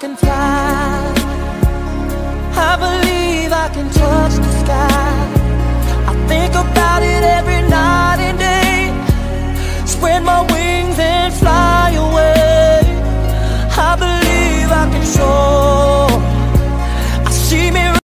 can fly. I believe I can touch the sky. I think about it every night and day. Spread my wings.